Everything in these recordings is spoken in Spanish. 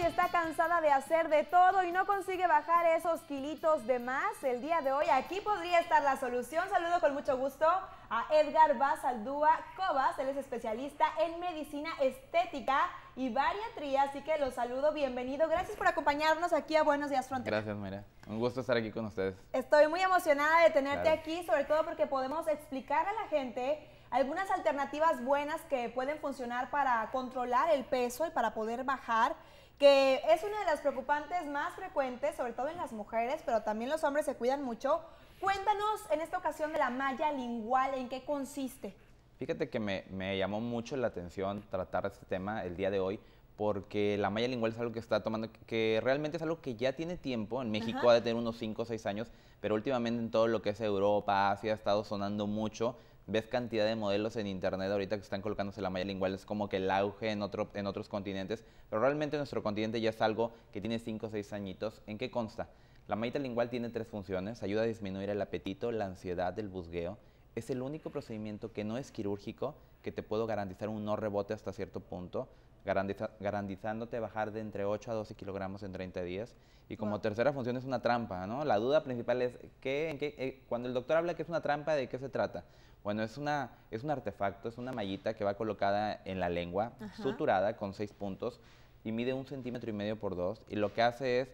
si está cansada de hacer de todo y no consigue bajar esos kilitos de más el día de hoy, aquí podría estar la solución. Saludo con mucho gusto a Edgar Basaldúa Cobas, él es especialista en medicina estética y bariatría, así que los saludo, bienvenido. Gracias por acompañarnos aquí a Buenos Días Frontera. Gracias, María. Un gusto estar aquí con ustedes. Estoy muy emocionada de tenerte aquí, sobre todo porque podemos explicar a la gente algunas alternativas buenas que pueden funcionar para controlar el peso y para poder bajar que es una de las preocupantes más frecuentes, sobre todo en las mujeres, pero también los hombres se cuidan mucho. Cuéntanos en esta ocasión de la malla lingual, ¿en qué consiste? Fíjate que me, me llamó mucho la atención tratar este tema el día de hoy, porque la malla lingual es algo que está tomando, que realmente es algo que ya tiene tiempo, en México ha de tener unos 5 o 6 años, pero últimamente en todo lo que es Europa, Asia, ha estado sonando mucho ves cantidad de modelos en internet ahorita que están colocándose la malla lingual, es como que el auge en, otro, en otros continentes, pero realmente nuestro continente ya es algo que tiene 5 o 6 añitos. ¿En qué consta? La malla lingual tiene tres funciones, ayuda a disminuir el apetito, la ansiedad, el busgueo. Es el único procedimiento que no es quirúrgico, que te puedo garantizar un no rebote hasta cierto punto, garantizándote bajar de entre 8 a 12 kilogramos en 30 días. Y como tercera función es una trampa, ¿no? La duda principal es, ¿qué, en qué, eh, cuando el doctor habla que es una trampa, ¿de qué se trata? Bueno, es, una, es un artefacto, es una mallita que va colocada en la lengua, suturada con seis puntos y mide un centímetro y medio por dos. Y lo que hace es,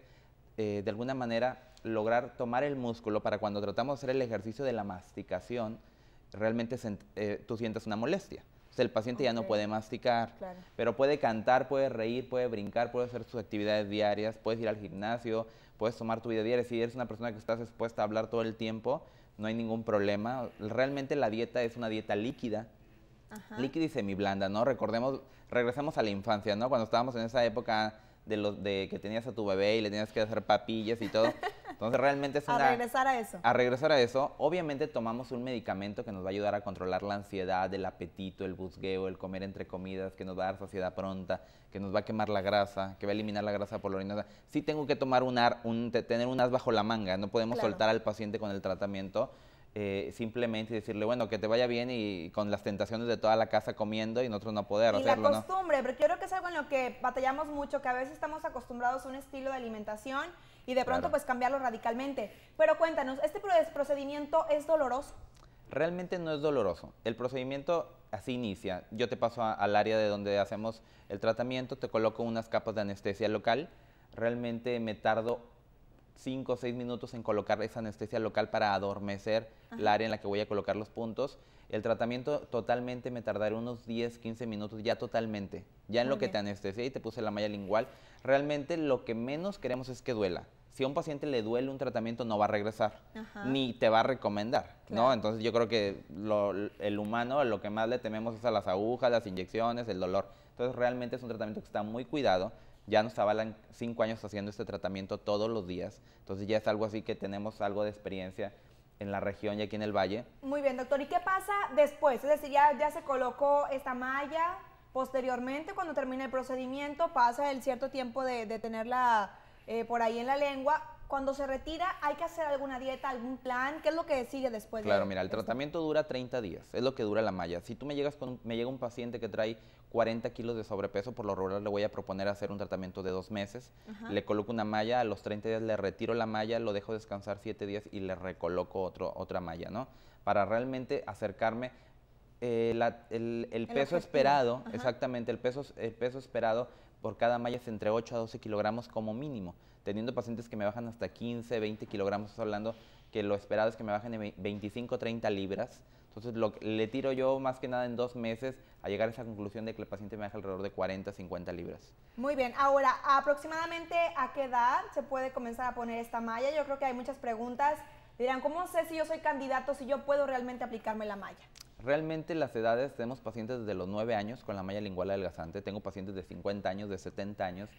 eh, de alguna manera, lograr tomar el músculo para cuando tratamos de hacer el ejercicio de la masticación, realmente eh, tú sientes una molestia. O sea, el paciente ya no puede masticar, pero puede cantar, puede reír, puede brincar, puede hacer sus actividades diarias, puedes ir al gimnasio, puedes tomar tu vida diaria. Si eres una persona que estás expuesta a hablar todo el tiempo, no hay ningún problema. Realmente la dieta es una dieta líquida, líquida y semiblanda, ¿no? Recordemos, regresamos a la infancia, ¿no? Cuando estábamos en esa época de, los, de que tenías a tu bebé y le tenías que hacer papillas y todo. Entonces realmente es una... A regresar a eso. A regresar a eso. Obviamente tomamos un medicamento que nos va a ayudar a controlar la ansiedad, el apetito, el busgueo, el comer entre comidas, que nos va a dar saciedad pronta, que nos va a quemar la grasa, que va a eliminar la grasa por la orina. Sí tengo que tomar un, ar, un tener un as bajo la manga. No podemos soltar al paciente con el tratamiento. Eh, simplemente decirle, bueno, que te vaya bien y con las tentaciones de toda la casa comiendo y nosotros no poder y hacerlo. la costumbre, porque yo creo que es algo en lo que batallamos mucho, que a veces estamos acostumbrados a un estilo de alimentación y de pronto pues cambiarlo radicalmente. Pero cuéntanos, ¿este procedimiento es doloroso? Realmente no es doloroso. El procedimiento así inicia. Yo te paso al área de donde hacemos el tratamiento, te coloco unas capas de anestesia local. Realmente me tardo 5 o 6 minutos en colocar esa anestesia local para adormecer el área en la que voy a colocar los puntos. El tratamiento totalmente me tardará unos 10, 15 minutos, ya totalmente. Ya en lo que te anestesia y te puse la malla lingual. Realmente lo que menos queremos es que duela si a un paciente le duele un tratamiento no va a regresar, ni te va a recomendar, ¿no? Entonces yo creo que el humano lo que más le tememos es a las agujas, las inyecciones, el dolor. Entonces realmente es un tratamiento que está muy cuidado. Ya nos avalan cinco años haciendo este tratamiento todos los días. Entonces ya es algo así que tenemos algo de experiencia en la región y aquí en el valle. Muy bien, doctor. ¿Y qué pasa después? Es decir, ya, se colocó esta malla. Posteriormente, cuando termina el procedimiento, pasa el cierto tiempo de, de tenerla eh, por ahí en la lengua. Cuando se retira, ¿hay que hacer alguna dieta, algún plan? ¿Qué es lo que sigue después? Claro, mira, el tratamiento dura 30 días, es lo que dura la malla. Si tú me llegas con, me llega un paciente que trae 40 kilos de sobrepeso, por lo regular le voy a proponer hacer un tratamiento de dos meses. Le coloco una malla, a los 30 días le retiro la malla, lo dejo descansar 7 días y le recoloco otro, otra malla, ¿no? Para realmente acercarme eh, el, peso esperado, exactamente, el peso, el peso esperado por cada malla es entre 8 a 12 kilogramos como mínimo, teniendo pacientes que me bajan hasta 15, 20 kilogramos, hablando que lo esperado es que me bajen de 25, 30 libras. Entonces lo, le tiro yo más que nada en dos meses a llegar a esa conclusión de que el paciente me baja alrededor de 40, 50 libras. Muy bien, ahora, aproximadamente a qué edad se puede comenzar a poner esta malla? Yo creo que hay muchas preguntas. Dirán, ¿cómo sé si yo soy candidato, si yo puedo realmente aplicarme la malla? Realmente las edades, tenemos pacientes desde los 9 años con la malla lingual adelgazante, tengo pacientes de 50 años, de 70 años.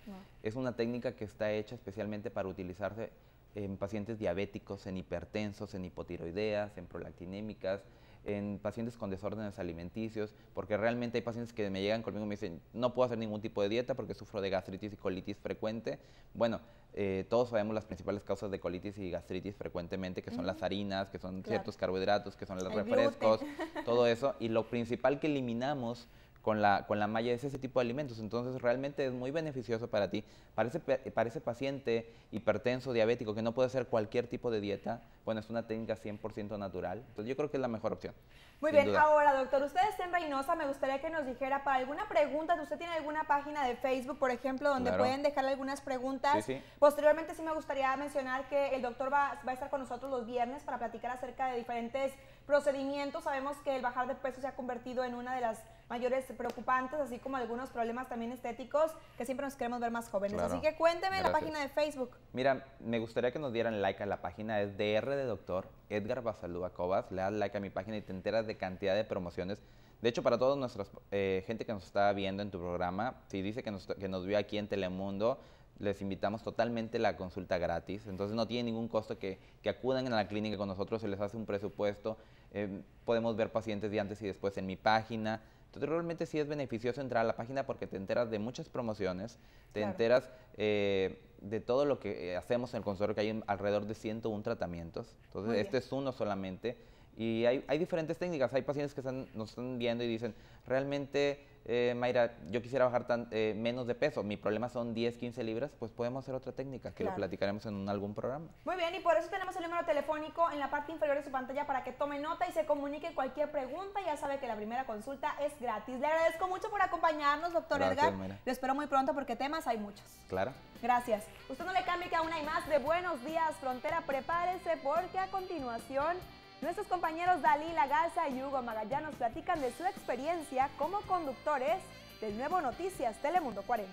Es una técnica que está hecha especialmente para utilizarse en pacientes diabéticos, en hipertensos, en hipotiroideas, en prolactinémicas, en pacientes con desórdenes alimenticios, porque realmente hay pacientes que me llegan conmigo y me dicen, no puedo hacer ningún tipo de dieta porque sufro de gastritis y colitis frecuente. Bueno, eh, todos sabemos las principales causas de colitis y gastritis frecuentemente, que son las harinas, que son ciertos carbohidratos, que son los refrescos, todo eso. Y lo principal que eliminamos con la, con la malla es ese tipo de alimentos. Entonces realmente es muy beneficioso para ti. Para ese, para ese paciente hipertenso, diabético, que no puede hacer cualquier tipo de dieta, bueno, es una técnica 100% natural. Entonces yo creo que es la mejor opción. Muy bien, ahora doctor, usted está en Reynosa, me gustaría que nos dijera para alguna pregunta, usted tiene alguna página de Facebook, por ejemplo, donde pueden dejarle algunas preguntas. Posteriormente sí me gustaría mencionar que el doctor va, va a estar con nosotros los viernes para platicar acerca de diferentes procedimientos. Sabemos que el bajar de peso se ha convertido en una de las mayores preocupantes, así como algunos problemas también estéticos, que siempre nos queremos ver más jóvenes. Así que cuénteme la página de Facebook. Mira, me gustaría que nos dieran like a la página, es DR de Doctor Edgar Basalúa Cobas. Le das like a mi página y te enteras de cantidad de promociones. De hecho, para toda nuestra eh, gente que nos está viendo en tu programa, si dice que nos, que nos vio aquí en Telemundo, les invitamos totalmente la consulta gratis. Entonces no tiene ningún costo que, que acudan a la clínica con nosotros, se les hace un presupuesto. Eh, podemos ver pacientes de antes y después en mi página. Entonces realmente sí es beneficioso entrar a la página porque te enteras de muchas promociones, te enteras eh, de todo lo que eh, hacemos en el consultorio, que hay alrededor de 101 tratamientos. Entonces este es uno solamente. Y hay, hay, diferentes técnicas. Hay pacientes que están, nos están viendo y dicen, realmente eh, Mayra, yo quisiera bajar tan, eh, menos de peso, mi problema son 10, 15 libras, pues podemos hacer otra técnica que lo platicaremos en algún programa. Muy bien, y por eso tenemos el número telefónico en la parte inferior de su pantalla para que tome nota y se comunique cualquier pregunta. Ya sabe que la primera consulta es gratis. Le agradezco mucho por acompañarnos, doctor Edgar. Lo espero muy pronto porque temas hay muchos. Claro. Gracias. Usted no le cambie que aún hay más de Buenos Días Frontera. Prepárese porque a continuación Nuestros compañeros Dalila Garza y Hugo Magallanos platican de su experiencia como conductores del nuevo Noticias Telemundo 40.